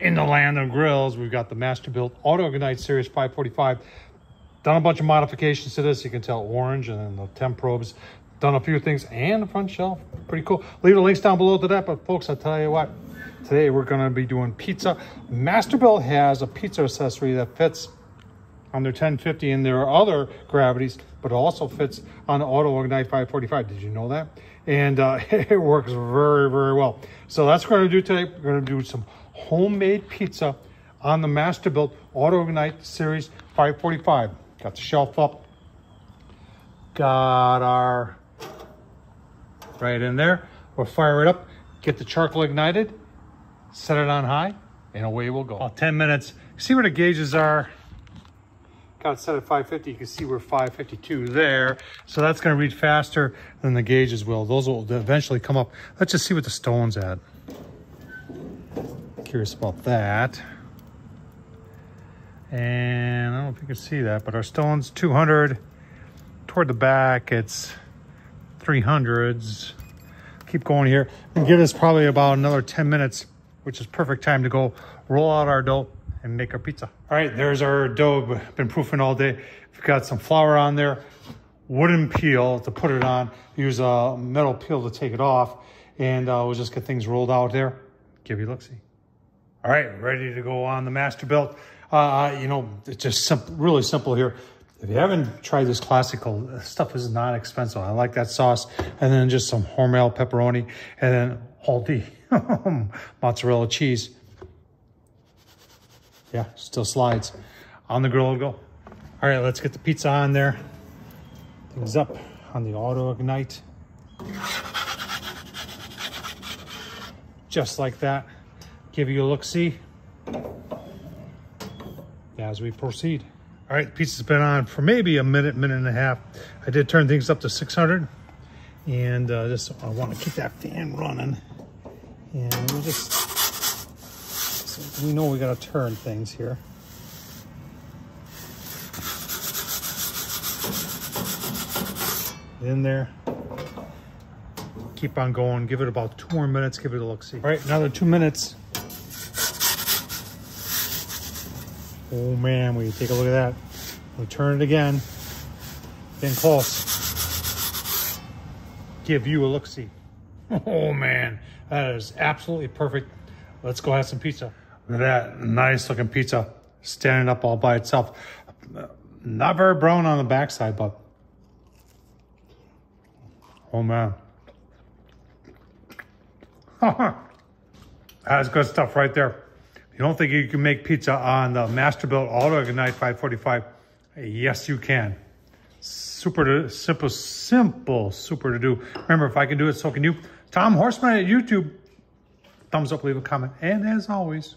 in the land of grills, we've got the Masterbuilt Auto Ignite Series 545. Done a bunch of modifications to this. You can tell orange and then the temp probes. Done a few things and the front shelf. Pretty cool. Leave the links down below to that. But folks, I'll tell you what. Today we're going to be doing pizza. Masterbuilt has a pizza accessory that fits on their 1050 and there are other gravities, but also fits on the Auto Ignite 545. Did you know that? And uh, it works very, very well. So that's what we're going to do today. We're going to do some homemade pizza on the Masterbuilt Auto Ignite Series 545. Got the shelf up. Got our right in there. We'll fire it up, get the charcoal ignited, set it on high, and away we'll go. About 10 minutes. See where the gauges are. Got set at 550. You can see we're 552 there. So that's going to read faster than the gauges will. Those will eventually come up. Let's just see what the stone's at. Curious about that. And I don't know if you can see that, but our stone's 200. Toward the back, it's 300s. Keep going here and give us probably about another 10 minutes, which is perfect time to go roll out our dough and make our pizza. All right, there's our dough. Been proofing all day. We've got some flour on there, wooden peel to put it on. Use a metal peel to take it off. And uh, we'll just get things rolled out there. Give you a look-see. All right, ready to go on the Masterbuilt. Uh, uh, you know, it's just simple, really simple here. If you haven't tried this Classico, stuff is not expensive. I like that sauce. And then just some Hormel pepperoni and then Aldi mozzarella cheese. Yeah, still slides. On the grill go. All right, let's get the pizza on there. Things up on the auto ignite. Just like that. Give you a look-see as we proceed. All right, the pizza's been on for maybe a minute, minute and a half. I did turn things up to 600 and uh, just I want to keep that fan running. And we just, we know we got to turn things here. In there. Keep on going. Give it about two more minutes. Give it a look-see. All right, another two minutes. Oh man, we take a look at that. We turn it again. Getting close. Give you a look-see. Oh man, that is absolutely perfect. Let's go have some pizza. That nice looking pizza standing up all by itself. Not very brown on the backside, but oh man. That's good stuff right there. You don't think you can make pizza on the Masterbuilt Auto Ignite 545? Yes, you can. Super to, simple, simple, super to do. Remember, if I can do it, so can you. Tom Horsman at YouTube. Thumbs up, leave a comment. And as always,